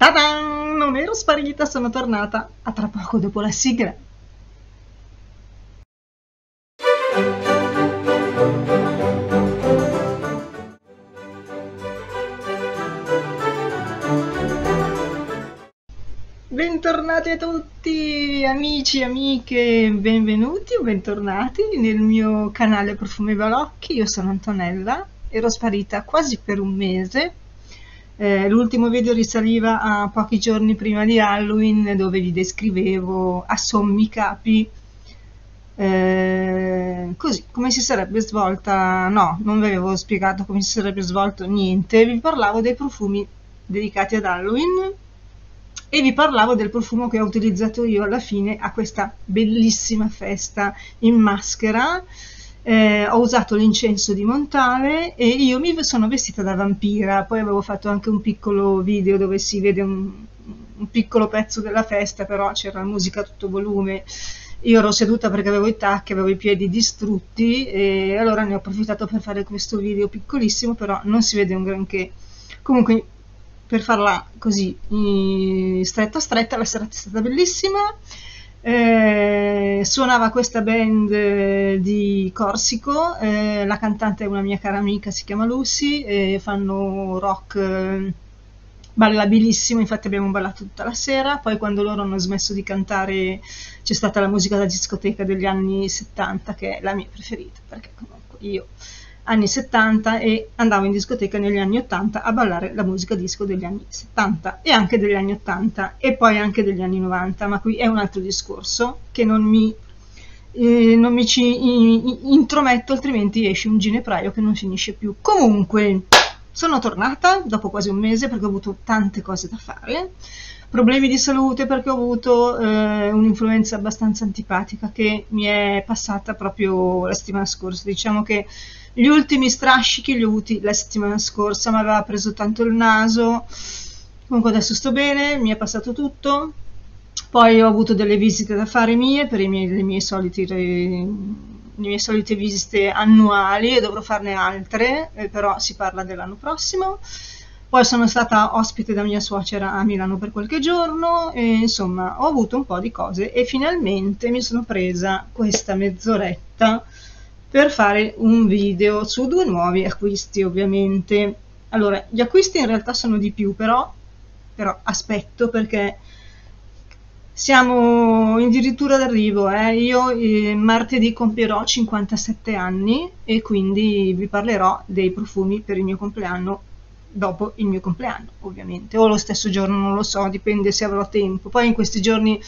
Ta-da! Non ero sparita, sono tornata a tra poco dopo la sigla. Bentornati a tutti amici e amiche, benvenuti o bentornati nel mio canale Profumi Balocchi, io sono Antonella, ero sparita quasi per un mese eh, l'ultimo video risaliva a pochi giorni prima di Halloween dove vi descrivevo a sommi capi. Eh, così come si sarebbe svolta, no, non vi avevo spiegato come si sarebbe svolto niente, vi parlavo dei profumi dedicati ad Halloween e vi parlavo del profumo che ho utilizzato io alla fine a questa bellissima festa in maschera eh, ho usato l'incenso di Montale e io mi sono vestita da vampira, poi avevo fatto anche un piccolo video dove si vede un, un piccolo pezzo della festa, però c'era musica a tutto volume. Io ero seduta perché avevo i tacchi, avevo i piedi distrutti e allora ne ho approfittato per fare questo video piccolissimo, però non si vede un granché. Comunque, per farla così stretta stretta, la serata è stata bellissima. Eh, suonava questa band eh, di Corsico, eh, la cantante è una mia cara amica, si chiama Lucy, fanno rock eh, ballabilissimo, infatti abbiamo ballato tutta la sera, poi quando loro hanno smesso di cantare c'è stata la musica da discoteca degli anni 70 che è la mia preferita, perché comunque io anni 70 e andavo in discoteca negli anni 80 a ballare la musica disco degli anni 70 e anche degli anni 80 e poi anche degli anni 90, ma qui è un altro discorso che non mi, eh, non mi ci intrometto, altrimenti esce un ginepraio che non finisce più. Comunque, sono tornata dopo quasi un mese perché ho avuto tante cose da fare problemi di salute perché ho avuto eh, un'influenza abbastanza antipatica che mi è passata proprio la settimana scorsa. Diciamo che gli ultimi strascichi li ho avuti la settimana scorsa, mi aveva preso tanto il naso. Comunque adesso sto bene, mi è passato tutto. Poi ho avuto delle visite da fare mie per miei, le mie soliti le mie solite visite annuali e dovrò farne altre, eh, però si parla dell'anno prossimo. Poi sono stata ospite da mia suocera a Milano per qualche giorno e insomma ho avuto un po' di cose e finalmente mi sono presa questa mezz'oretta per fare un video su due nuovi acquisti ovviamente. Allora, gli acquisti in realtà sono di più, però, però aspetto perché siamo addirittura d'arrivo. Eh? Io eh, martedì compierò 57 anni e quindi vi parlerò dei profumi per il mio compleanno dopo il mio compleanno, ovviamente, o lo stesso giorno, non lo so, dipende se avrò tempo. Poi in questi giorni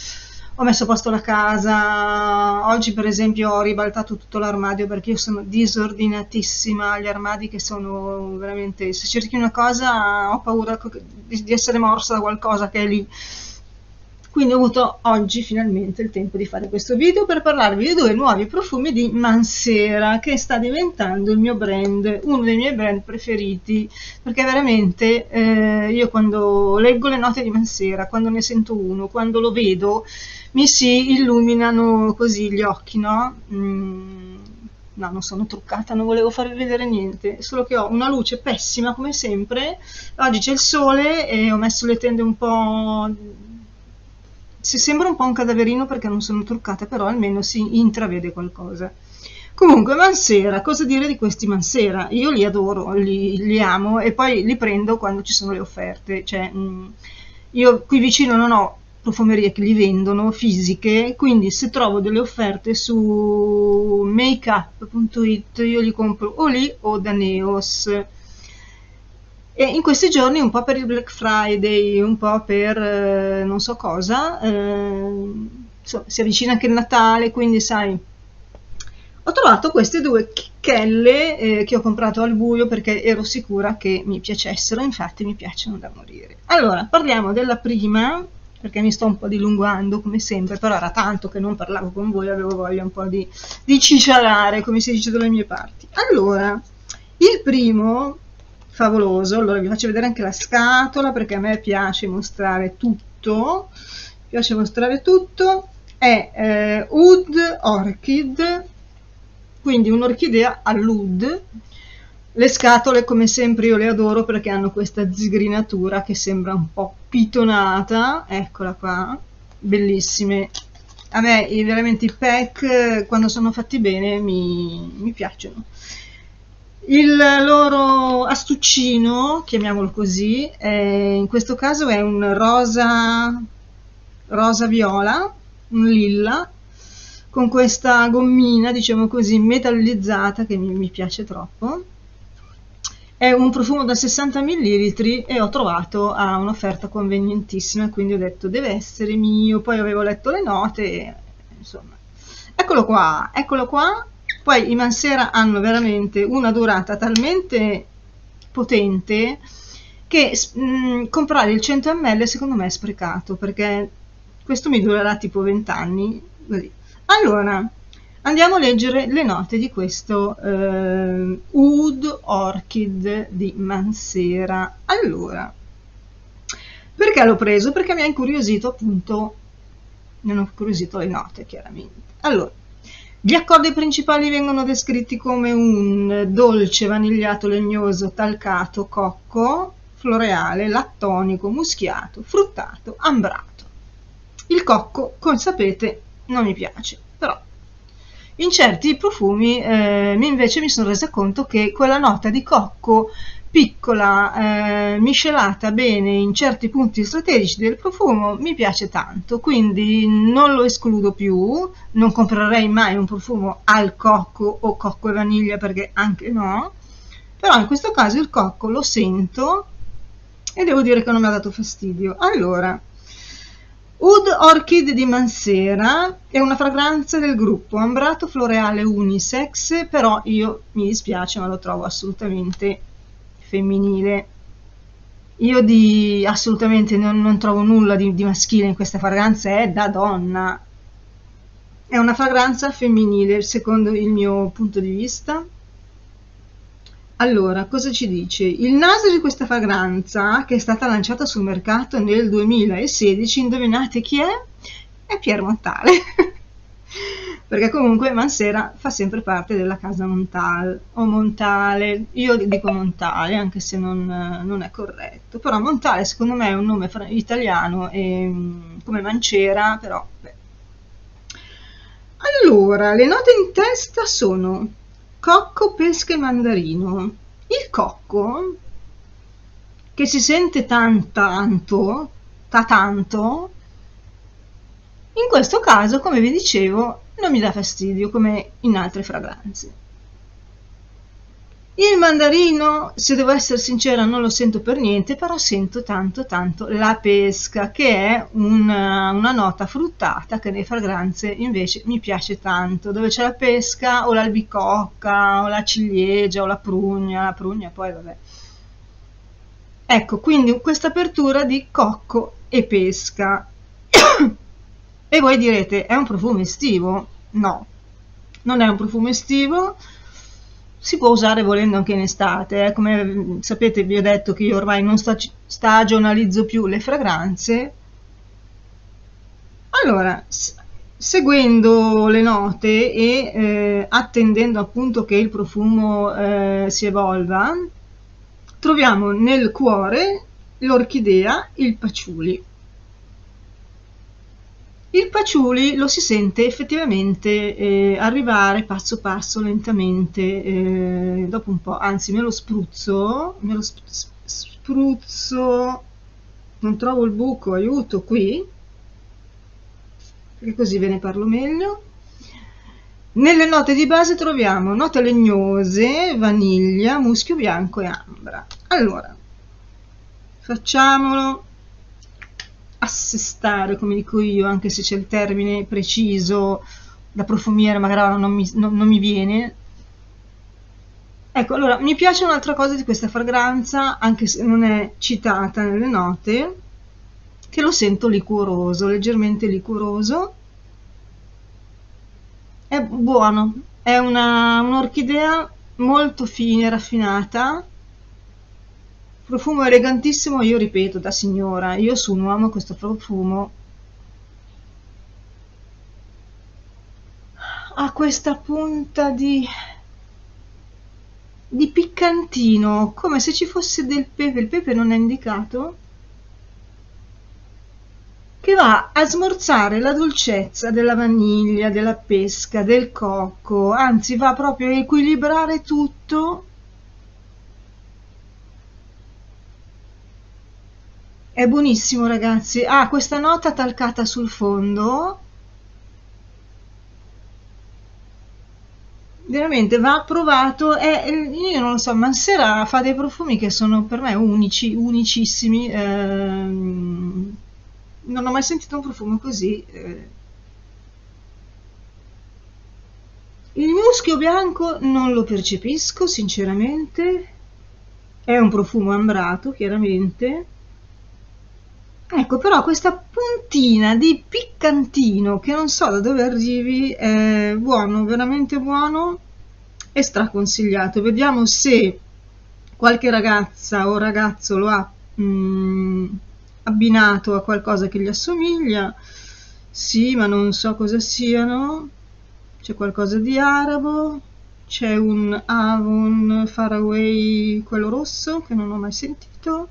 ho messo a posto la casa, oggi per esempio ho ribaltato tutto l'armadio perché io sono disordinatissima, gli armadi che sono veramente, se cerchi una cosa ho paura di essere morsa da qualcosa che è lì. Quindi ho avuto oggi finalmente il tempo di fare questo video per parlarvi di due nuovi profumi di Mansera che sta diventando il mio brand, uno dei miei brand preferiti. Perché veramente eh, io quando leggo le note di Mansera, quando ne sento uno, quando lo vedo mi si illuminano così gli occhi, no? Mm, no, non sono truccata, non volevo farvi vedere niente, solo che ho una luce pessima come sempre, oggi c'è il sole e ho messo le tende un po' si sembra un po' un cadaverino perché non sono truccate, però almeno si intravede qualcosa. Comunque, Mansera, cosa dire di questi Mansera? Io li adoro, li, li amo e poi li prendo quando ci sono le offerte. Cioè, mh, mm, io qui vicino non ho profumerie che li vendono fisiche, quindi se trovo delle offerte su makeup.it io li compro o lì o da Neos. E in questi giorni, un po' per il Black Friday, un po' per eh, non so cosa, eh, so, si avvicina anche il Natale, quindi sai, ho trovato queste due chicchelle eh, che ho comprato al buio perché ero sicura che mi piacessero, infatti mi piacciono da morire. Allora, parliamo della prima, perché mi sto un po' dilunguando come sempre, però era tanto che non parlavo con voi, avevo voglia un po' di, di cicciolare, come si dice dalle mie parti. Allora, il primo favoloso allora vi faccio vedere anche la scatola perché a me piace mostrare tutto piace mostrare tutto è eh, Oud Orchid quindi un'orchidea all'oud Le scatole, come sempre, io le adoro perché hanno questa zigrinatura che sembra un po' pitonata. Eccola qua, bellissime. A me veramente i pack, quando sono fatti bene, mi, mi piacciono. Il loro astuccino, chiamiamolo così, è, in questo caso è un rosa, rosa viola, un lilla, con questa gommina, diciamo così, metallizzata che mi, mi piace troppo è un profumo da 60 ml e ho trovato a un'offerta convenientissima, quindi ho detto deve essere mio, poi avevo letto le note e insomma. Eccolo qua, eccolo qua. Poi i Mansera hanno veramente una durata talmente potente che mh, mm, comprare il 100 ml secondo me è sprecato perché questo mi durerà tipo 20 anni. Allora, Andiamo a leggere le note di questo eh, Oud Orchid di Mansera. Allora, perché l'ho preso? Perché mi ha incuriosito appunto, mi hanno incuriosito le note chiaramente. Allora, gli accordi principali vengono descritti come un dolce vanigliato legnoso talcato, cocco, floreale, lattonico, muschiato, fruttato, ambrato. Il cocco, come sapete, non mi piace, però in certi profumi eh, invece mi sono resa conto che quella nota di cocco piccola, eh, miscelata bene in certi punti strategici del profumo mi piace tanto, quindi non lo escludo più, non comprerei mai un profumo al cocco o cocco e vaniglia perché anche no, però in questo caso il cocco lo sento e devo dire che non mi ha dato fastidio. Allora, Oud Orchid di Mansera è una fragranza del gruppo Ambrato Floreale Unisex, però io mi dispiace ma lo trovo assolutamente femminile. Io di assolutamente non, non trovo nulla di, di maschile in questa fragranza, è da donna. È una fragranza femminile secondo il mio punto di vista allora, cosa ci dice? Il naso di questa fragranza, che è stata lanciata sul mercato nel 2016, indovinate chi è? È Pier Montale. Perché comunque Mansera fa sempre parte della casa Montal o Montale. Io dico Montale, anche se non, non è corretto. Però Montale secondo me è un nome italiano e, come Mancera, però... Beh. Allora, le note in testa sono Cocco, pesca e mandarino. Il cocco, che si sente tan tanto, ta tanto, in questo caso, come vi dicevo, non mi dà fastidio come in altre fragranze. Il mandarino, se devo essere sincera, non lo sento per niente, però sento tanto tanto la pesca, che è una, una nota fruttata che nelle fragranze invece mi piace tanto, dove c'è la pesca o l'albicocca o la ciliegia o la prugna, la prugna poi vabbè. Ecco, quindi questa apertura di cocco e pesca. e voi direte, è un profumo estivo? No, non è un profumo estivo, si può usare volendo anche in estate, eh. come sapete vi ho detto che io ormai non stagionalizzo più le fragranze. Allora, seguendo le note e eh, attendendo appunto che il profumo eh, si evolva, troviamo nel cuore l'orchidea, il paciuli. Il Paciuli lo si sente effettivamente eh, arrivare passo passo lentamente, eh, dopo un po', anzi me lo spruzzo, me lo spruzzo, non trovo il buco, aiuto qui, perché così ve ne parlo meglio. Nelle note di base troviamo note legnose, vaniglia, muschio bianco e ambra. Allora, facciamolo assestare, come dico io, anche se c'è il termine preciso da profumiere, magari non mi, non, non mi viene. Ecco, allora, mi piace un'altra cosa di questa fragranza, anche se non è citata nelle note, che lo sento liquoroso, leggermente liquoroso. È buono, è un'orchidea un molto fine, raffinata, Profumo elegantissimo, io ripeto, da signora, io su un uomo questo profumo ha questa punta di di piccantino, come se ci fosse del pepe, il pepe non è indicato, che va a smorzare la dolcezza della vaniglia, della pesca, del cocco, anzi va proprio a equilibrare tutto. È buonissimo ragazzi, ha ah, questa nota talcata sul fondo. Veramente va provato e io non lo so Mansera fa dei profumi che sono per me unici unicissimi. Ehm, non ho mai sentito un profumo così eh. il muschio bianco non lo percepisco sinceramente. È un profumo ambrato chiaramente ecco però questa puntina di piccantino che non so da dove arrivi è buono veramente buono e straconsigliato. Vediamo se qualche ragazza o ragazzo lo ha mh, mm, abbinato a qualcosa che gli assomiglia. Sì ma non so cosa siano. C'è qualcosa di arabo. C'è un Avon Faraway quello rosso che non ho mai sentito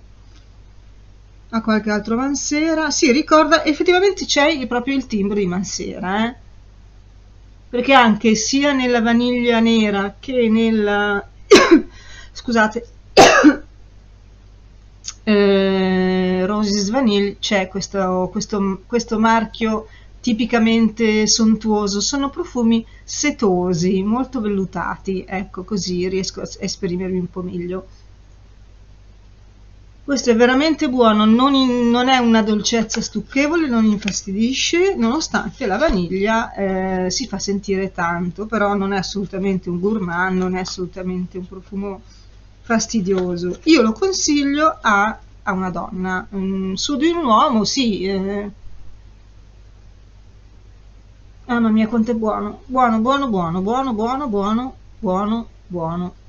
a qualche altro Mansera. Sì, ricorda, effettivamente c'è proprio il timbro di Mansera, eh? perché anche sia nella vaniglia nera che nella... scusate, eh, Roses Vanille c'è questo, questo, questo marchio tipicamente sontuoso, sono profumi setosi, molto vellutati, ecco così riesco a esprimermi un po' meglio. Questo è veramente buono, non, in, non è una dolcezza stucchevole, non infastidisce, nonostante la vaniglia eh, si fa sentire tanto, però non è assolutamente un gourmand, non è assolutamente un profumo fastidioso. Io lo consiglio a, a una donna, mm, su di un uomo sì, eh, ah, Mamma mia, quanto è buono! Buono, buono, buono, buono, buono, buono, buono, buono.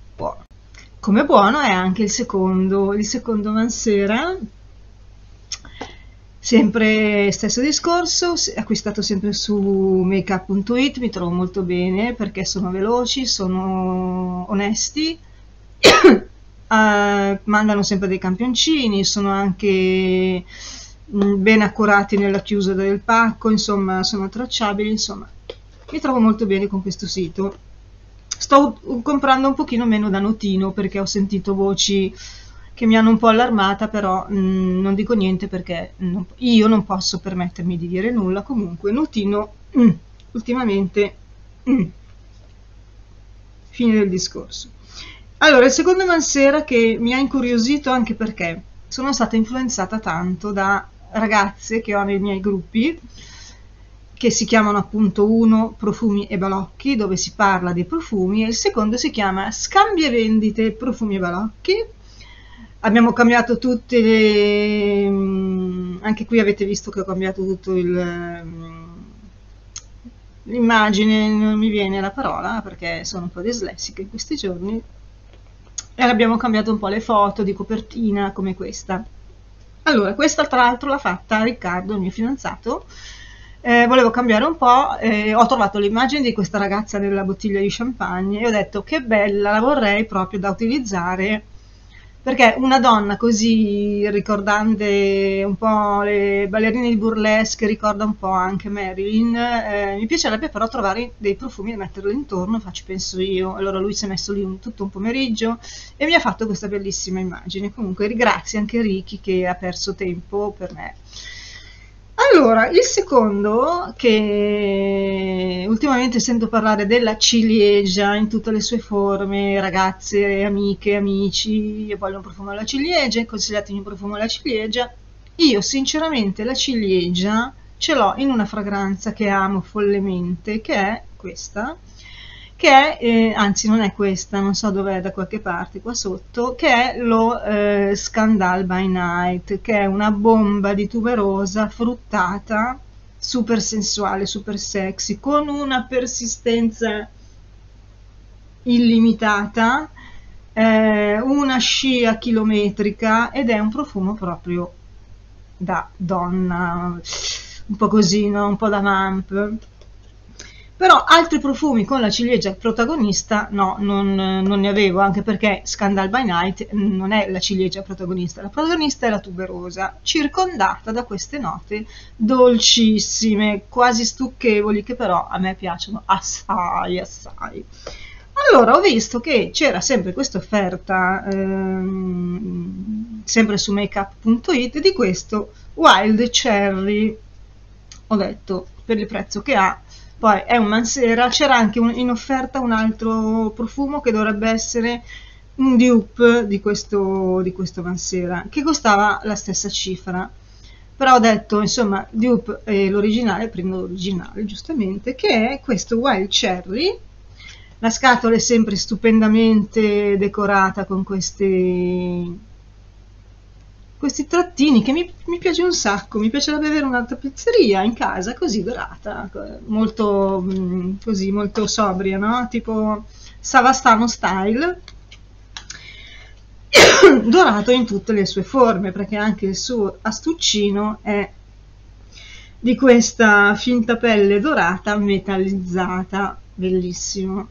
Come buono è anche il secondo, il secondo Mansera, sempre stesso discorso, acquistato sempre su makeup.it, mi trovo molto bene perché sono veloci, sono onesti, uh, mandano sempre dei campioncini, sono anche mm, ben accurati nella chiusura del pacco, insomma sono tracciabili, insomma mi trovo molto bene con questo sito sto comprando un pochino meno da notino perché ho sentito voci che mi hanno un po' allarmata, però mh, mm, non dico niente perché non, io non posso permettermi di dire nulla. Comunque, notino, mh, mm, ultimamente, mh, mm, fine del discorso. Allora, il secondo Mansera che mi ha incuriosito anche perché sono stata influenzata tanto da ragazze che ho nei miei gruppi che si chiamano appunto uno profumi e balocchi dove si parla dei profumi e il secondo si chiama scambio e vendite profumi e balocchi. Abbiamo cambiato tutte le mm, anche qui avete visto che ho cambiato tutto il mm, l'immagine non mi viene la parola perché sono un po' dislessica in questi giorni. E abbiamo cambiato un po' le foto di copertina come questa. Allora questa tra l'altro l'ha fatta Riccardo il mio fidanzato eh, volevo cambiare un po', eh, ho trovato l'immagine di questa ragazza nella bottiglia di champagne e ho detto che bella, la vorrei proprio da utilizzare perché una donna così ricordante un po' le ballerine di burlesque, ricorda un po' anche Marilyn, eh, mi piacerebbe però trovare dei profumi e metterli intorno, faccio penso io. Allora lui si è messo lì un, tutto un pomeriggio e mi ha fatto questa bellissima immagine. Comunque ringrazio anche Ricky che ha perso tempo per me. Allora, il secondo, che ultimamente sento parlare della ciliegia in tutte le sue forme, ragazze, amiche, amici, vogliono un profumo alla ciliegia, consigliatemi un profumo alla ciliegia. Io sinceramente la ciliegia ce l'ho in una fragranza che amo follemente, che è questa, che è, eh, anzi non è questa, non so dov'è da qualche parte qua sotto, che è lo eh, Scandal by Night, che è una bomba di tuberosa fruttata, super sensuale, super sexy, con una persistenza illimitata, eh, una scia chilometrica ed è un profumo proprio da donna, un po' così, no? un po' da vamp però altri profumi con la ciliegia protagonista no, non, non, ne avevo, anche perché Scandal by Night non è la ciliegia protagonista, la protagonista è la tuberosa, circondata da queste note dolcissime, quasi stucchevoli, che però a me piacciono assai, assai. Allora ho visto che c'era sempre questa offerta, ehm, sempre su makeup.it, di questo Wild Cherry. Ho detto, per il prezzo che ha, poi è un Mansera, c'era anche un, in offerta un altro profumo che dovrebbe essere un dupe di questo, di questo Mansera, che costava la stessa cifra. Però ho detto, insomma, dupe e l'originale, prendo l'originale, giustamente, che è questo Wild Cherry. La scatola è sempre stupendamente decorata con questi questi trattini che mi, mi, piace un sacco, mi piacerebbe avere una tappezzeria in casa così dorata, molto mm, così, molto sobria, no? Tipo Savastano style, dorato in tutte le sue forme, perché anche il suo astuccino è di questa finta pelle dorata metallizzata, bellissimo.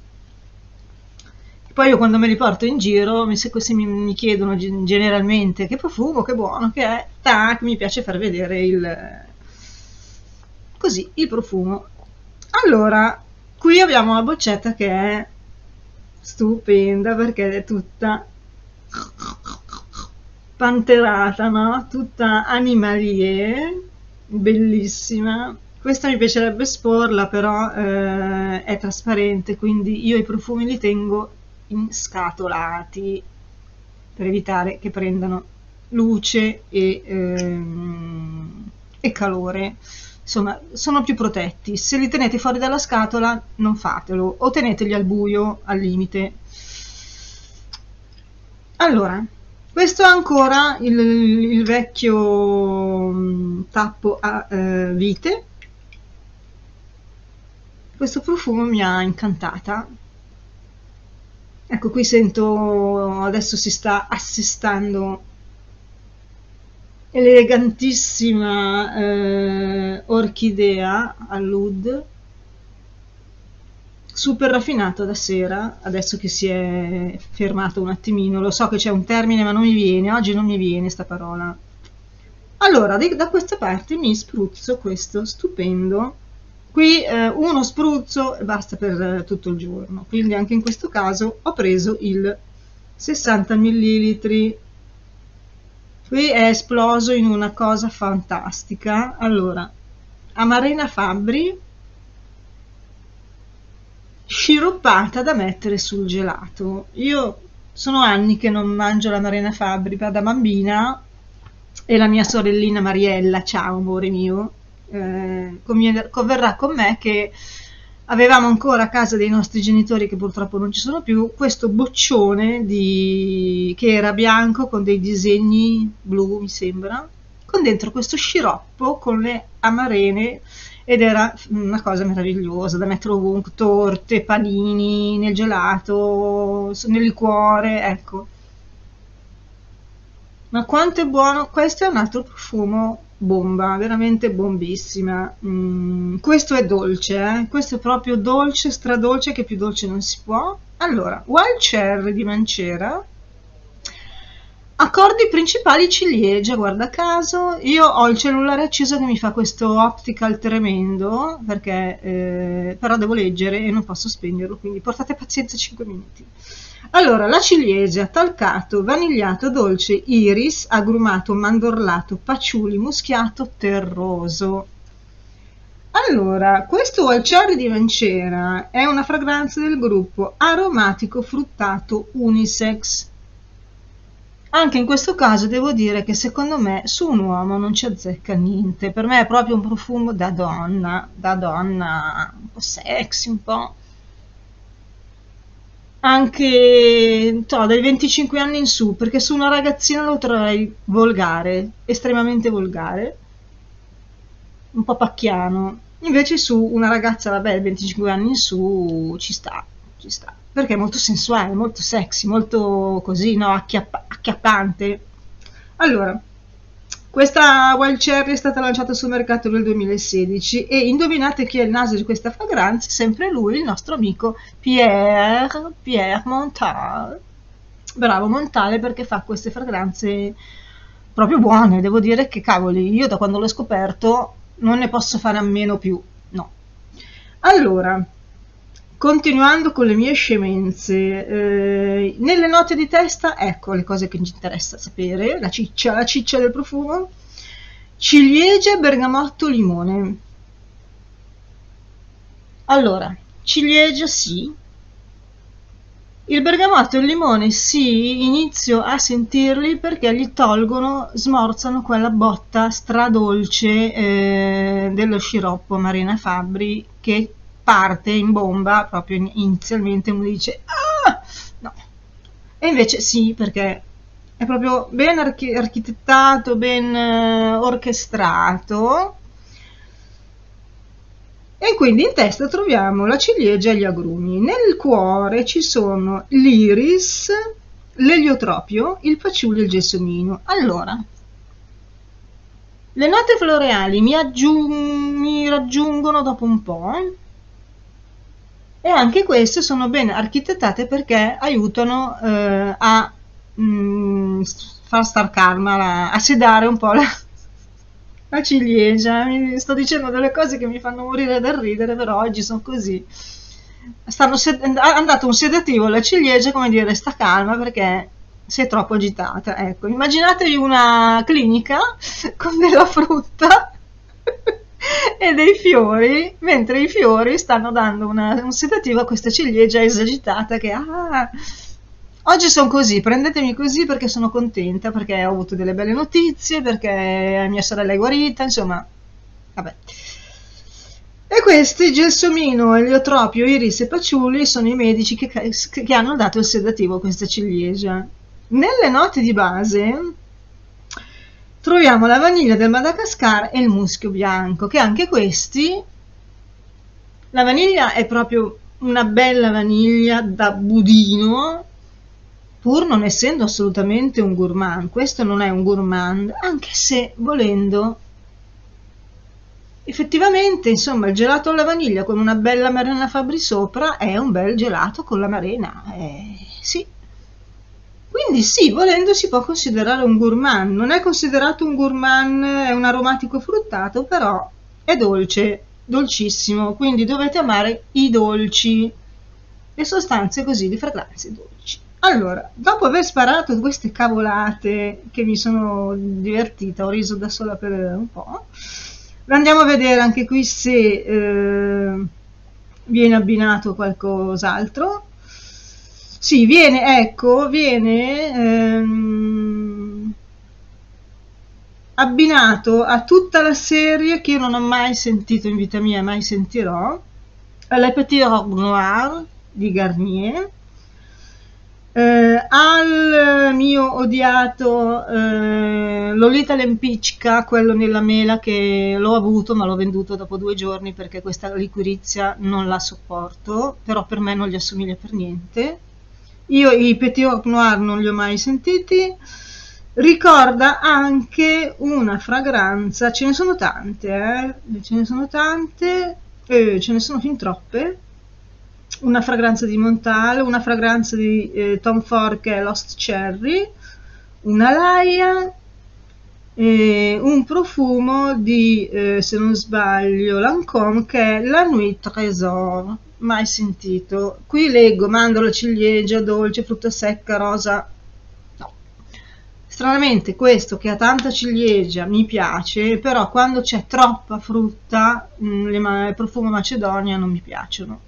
Poi io quando me li porto in giro, se questi mi, mi, chiedono generalmente che profumo, che buono che è, tac, mi piace far vedere il, così, il profumo. Allora, qui abbiamo la boccetta che è stupenda perché è tutta panterata, no? Tutta animalie, bellissima. Questa mi piacerebbe esporla, però eh, è trasparente, quindi io i profumi li tengo inscatolati per evitare che prendano luce e, ehm, e calore. Insomma sono più protetti. Se li tenete fuori dalla scatola non fatelo. O teneteli al buio al limite. Allora questo è ancora il, il vecchio mm, tappo a eh, vite. Questo profumo mi ha incantata Ecco, qui sento, adesso si sta assestando elegantissima eh, orchidea all'oud, super raffinato da sera, adesso che si è fermato un attimino, lo so che c'è un termine ma non mi viene, oggi non mi viene sta parola. Allora, da questa parte mi spruzzo questo stupendo Qui eh, uno spruzzo e basta per eh, tutto il giorno, quindi anche in questo caso ho preso il 60 ml. Qui è esploso in una cosa fantastica. Allora, Amarena Fabbri sciroppata da mettere sul gelato. Io sono anni che non mangio la Marina Fabbri, da bambina e la mia sorellina Mariella, ciao amore mio, eh, converrà con me che avevamo ancora a casa dei nostri genitori che purtroppo non ci sono più questo boccione di, che era bianco con dei disegni blu mi sembra con dentro questo sciroppo con le amarene ed era una cosa meravigliosa da mettere ovunque torte, panini nel gelato nel liquore ecco. Ma quanto è buono questo è un altro profumo bomba, veramente bombissima. Mm, questo è dolce, eh? questo è proprio dolce, stradolce, che più dolce non si può. Allora, Wild Cherry di Mancera, accordi principali ciliegia, guarda caso, io ho il cellulare acceso che mi fa questo optical tremendo, perché eh, però devo leggere e non posso spegnerlo, quindi portate pazienza 5 minuti. Allora, la ciliegia, talcato, vanigliato, dolce, iris, agrumato, mandorlato, paciuli, muschiato, terroso. Allora, questo Walcherry di Mancera è una fragranza del gruppo aromatico fruttato unisex. Anche in questo caso devo dire che secondo me su un uomo non ci azzecca niente, per me è proprio un profumo da donna, da donna un po' sexy, un po' anche so, dai 25 anni in su, perché su una ragazzina lo troverei volgare, estremamente volgare, un po' pacchiano. Invece su una ragazza, vabbè, 25 anni in su, ci sta, ci sta. Perché è molto sensuale, molto sexy, molto così, no, acchiappa acchiappante. Allora, Questa Wild Cherry è stata lanciata sul mercato nel 2016 e indovinate chi è il naso di questa fragranza? Sempre lui, il nostro amico Pierre, Pierre Montal. Bravo Montale perché fa queste fragranze proprio buone, devo dire che cavoli, io da quando l'ho scoperto non ne posso fare a meno più, no. Allora, continuando con le mie scemenze, eh, nelle note di testa, ecco le cose che ci interessa sapere, la ciccia, la ciccia del profumo, ciliegia, bergamotto, limone. Allora, ciliegia sì, il bergamotto e il limone sì, inizio a sentirli perché gli tolgono, smorzano quella botta stradolce eh, dello sciroppo Marina Fabbri che parte in bomba, proprio inizialmente uno dice ah! No. E invece sì, perché è proprio ben archi architettato, ben eh, orchestrato. E quindi in testa troviamo la ciliegia e gli agrumi. Nel cuore ci sono l'iris, l'eliotropio, il paciulio e il gelsomino. Allora, le note floreali mi, mi raggiungono dopo un po', e anche queste sono ben architettate perché aiutano eh, a mh, mm, far star calma, la, a sedare un po' la, la ciliegia. Mi sto dicendo delle cose che mi fanno morire dal ridere, però oggi sono così. Stanno ha dato un sedativo alla ciliegia, come dire, sta calma perché sei troppo agitata. Ecco, immaginatevi una clinica con della frutta e dei fiori, mentre i fiori stanno dando una, un sedativo a questa ciliegia esagitata che ah, oggi sono così, prendetemi così perché sono contenta, perché ho avuto delle belle notizie, perché mia sorella è guarita, insomma, vabbè. E questi, Gelsomino, Eliotropio, Iris e Paciuli, sono i medici che, che hanno dato il sedativo a questa ciliegia. Nelle note di base troviamo la vaniglia del Madagascar e il muschio bianco, che anche questi, la vaniglia è proprio una bella vaniglia da budino, pur non essendo assolutamente un gourmand. Questo non è un gourmand, anche se volendo effettivamente insomma il gelato alla vaniglia con una bella marina Fabri sopra è un bel gelato con la marina eh, sì quindi sì, volendo si può considerare un gourmand. Non è considerato un gourmand, è un aromatico fruttato, però è dolce, dolcissimo. Quindi dovete amare i dolci, le sostanze così di fragranze dolci. Allora, dopo aver sparato queste cavolate che mi sono divertita, ho riso da sola per un po', andiamo a vedere anche qui se eh, viene abbinato qualcos'altro. Sì, viene, ecco, viene ehm, abbinato a tutta la serie che io non ho mai sentito in vita mia, mai sentirò, Le Petit Robe Noir di Garnier, eh, al mio odiato eh, Lolita Lempicca, quello nella mela che l'ho avuto ma l'ho venduto dopo due giorni perché questa liquirizia non la sopporto, però per me non gli assomiglia per niente io i Petit Noir non li ho mai sentiti, ricorda anche una fragranza, ce ne sono tante, eh? ce ne sono tante, eh, ce ne sono fin troppe, una fragranza di Montal, una fragranza di eh, Tom Ford che è Lost Cherry, una Laia, eh, un profumo di, eh, se non sbaglio, Lancôme che è la Nuit Trésor mai sentito. Qui leggo mandorla, ciliegia, dolce, frutta secca, rosa. Stranamente questo che ha tanta ciliegia mi piace, però quando c'è troppa frutta, mm, le, il profumo macedonia non mi piacciono.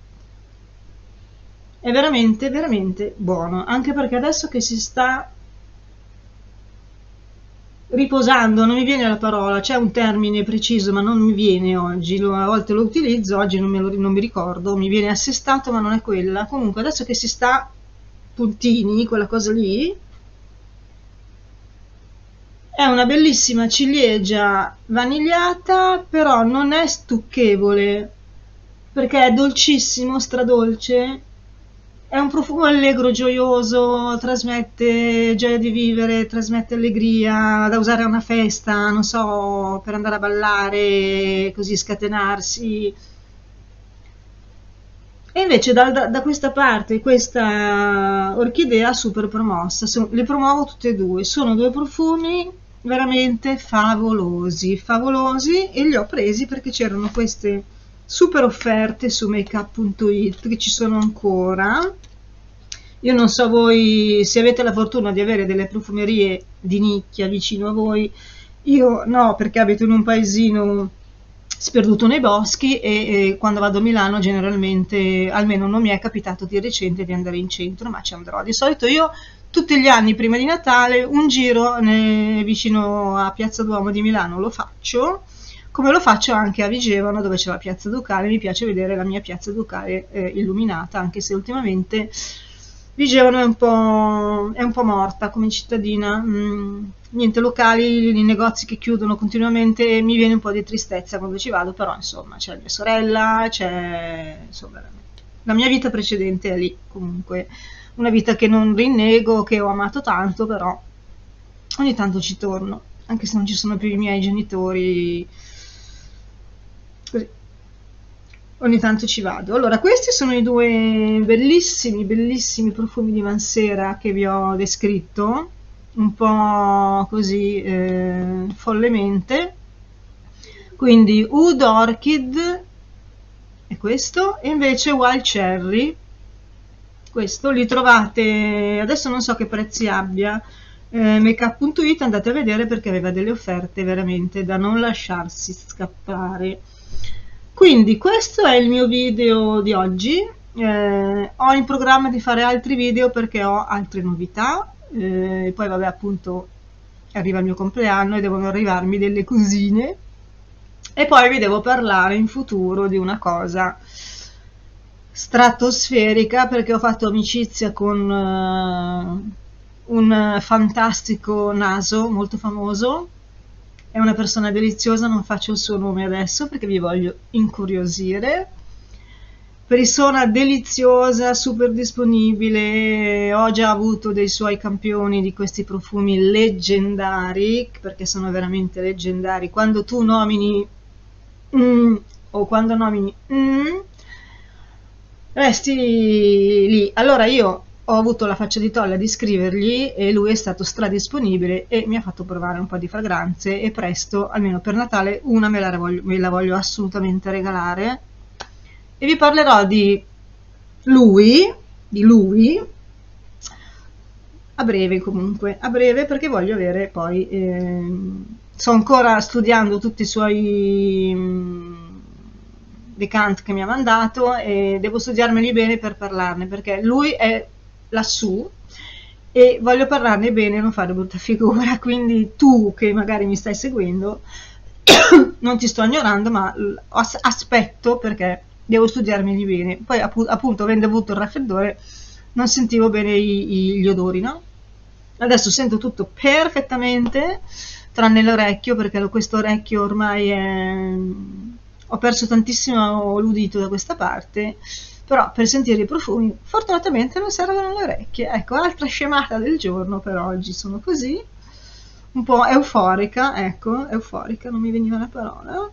È veramente, veramente buono, anche perché adesso che si sta riposando, non mi viene la parola, c'è un termine preciso ma non mi viene oggi, a volte lo utilizzo, oggi non, lo, non mi ricordo, mi viene assestato ma non è quella. Comunque adesso che si sta puntini, quella cosa lì, è una bellissima ciliegia vanigliata, però non è stucchevole, perché è dolcissimo, stradolce, è un profumo allegro, gioioso, trasmette gioia di vivere, trasmette allegria da usare a una festa, non so, per andare a ballare, così scatenarsi. E invece da, da, da questa parte, questa orchidea super promossa, so, le promuovo tutte e due, sono due profumi veramente favolosi, favolosi e li ho presi perché c'erano queste super offerte su makeup.it che ci sono ancora. Io non so voi se avete la fortuna di avere delle profumerie di nicchia vicino a voi. Io no perché abito in un paesino sperduto nei boschi e, e, quando vado a Milano generalmente almeno non mi è capitato di recente di andare in centro ma ci andrò. Di solito io tutti gli anni prima di Natale un giro ne, vicino a Piazza Duomo di Milano lo faccio come lo faccio anche a Vigevano dove c'è la piazza Ducale, mi piace vedere la mia piazza Ducale eh, illuminata, anche se ultimamente Vigevano è un po', è un po morta come cittadina, mm, niente locali, i negozi che chiudono continuamente, mi viene un po' di tristezza quando ci vado, però insomma c'è mia sorella, c'è insomma la mia vita precedente è lì comunque, una vita che non rinnego, che ho amato tanto, però ogni tanto ci torno, anche se non ci sono più i miei genitori così. Ogni tanto ci vado. Allora questi sono i due bellissimi bellissimi profumi di Mansera che vi ho descritto. Un po' così eh, follemente. Quindi Oud Orchid è questo e invece Wild Cherry. Questo li trovate adesso non so che prezzi abbia eh, makeup.it andate a vedere perché aveva delle offerte veramente da non lasciarsi scappare quindi questo è il mio video di oggi. Eh, ho in programma di fare altri video perché ho altre novità. Eh, poi vabbè appunto arriva il mio compleanno e devono arrivarmi delle cosine. E poi vi devo parlare in futuro di una cosa stratosferica perché ho fatto amicizia con uh, un fantastico naso molto famoso è una persona deliziosa, non faccio il suo nome adesso perché vi voglio incuriosire. Persona deliziosa, super disponibile, ho già avuto dei suoi campioni di questi profumi leggendari, perché sono veramente leggendari. Quando tu nomini mm, o quando nomini mm, resti lì. Allora io ho avuto la faccia di tolla di scrivergli e lui è stato stradisponibile e mi ha fatto provare un po' di fragranze e presto, almeno per Natale, una me la voglio, me la voglio assolutamente regalare. E vi parlerò di lui, di lui, a breve comunque, a breve perché voglio avere poi, eh, sto ancora studiando tutti i suoi mm, decant che mi ha mandato e devo studiarmeli bene per parlarne perché lui è lassù. E voglio parlarne bene e non fare brutta figura, quindi tu che magari mi stai seguendo non ti sto ignorando ma aspetto perché devo studiarmi bene, poi appunto avendo avuto il raffreddore non sentivo bene gli odori, no? Adesso sento tutto perfettamente, tranne l'orecchio, perché questo orecchio ormai è... ho perso tantissimo l'udito da questa parte però per sentire i profumi fortunatamente non servono le orecchie. Ecco, altra scemata del giorno per oggi, sono così, un po' euforica, ecco, euforica, non mi veniva la parola.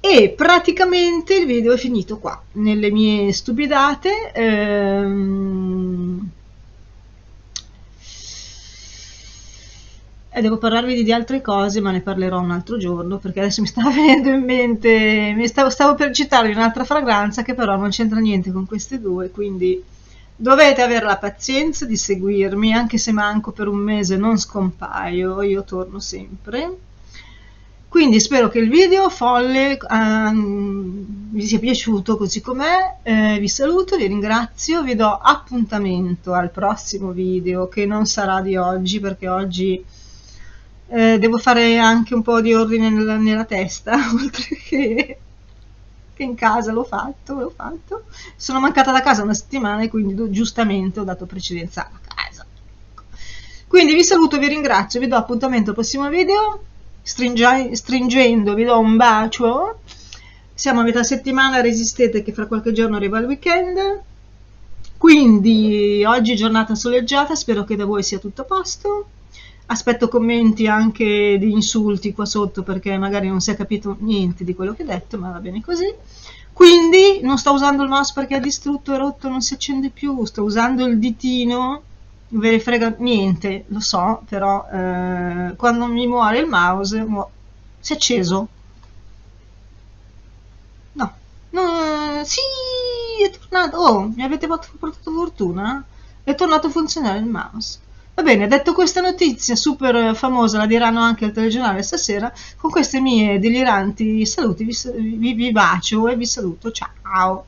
E praticamente il video è finito qua, nelle mie stupidate. Ehm, e devo parlarvi di altre cose, ma ne parlerò un altro giorno, perché adesso mi stava venendo in mente, mi stavo, stavo per citarvi un'altra fragranza che però non c'entra niente con queste due, quindi dovete avere la pazienza di seguirmi, anche se manco per un mese non scompaio, io torno sempre. Quindi spero che il video folle um, vi sia piaciuto così com'è, eh, vi saluto, vi ringrazio, vi do appuntamento al prossimo video che non sarà di oggi perché oggi eh, devo fare anche un po' di ordine nella, nella testa, oltre che, che, in casa l'ho fatto, l'ho fatto. Sono mancata da casa una settimana e quindi giustamente ho dato precedenza a casa. Quindi vi saluto, vi ringrazio, vi do appuntamento al prossimo video, Stringi stringendo vi do un bacio, siamo a metà settimana, resistete che fra qualche giorno arriva il weekend, Quindi oggi giornata soleggiata, spero che da voi sia tutto a posto. Aspetto commenti anche di insulti qua sotto perché magari non si è capito niente di quello che ho detto, ma va bene così. Quindi non sto usando il mouse perché è distrutto, è rotto, non si accende più, sto usando il ditino, non ve ne frega niente, lo so, però eh, quando mi muore il mouse si è acceso. No, no sì, è tornato, oh, mi avete portato fortuna, è tornato a funzionare il mouse. Va bene, detto questa notizia super famosa, la diranno anche al telegiornale stasera, con queste mie deliranti saluti vi, vi, vi bacio e vi saluto, ciao!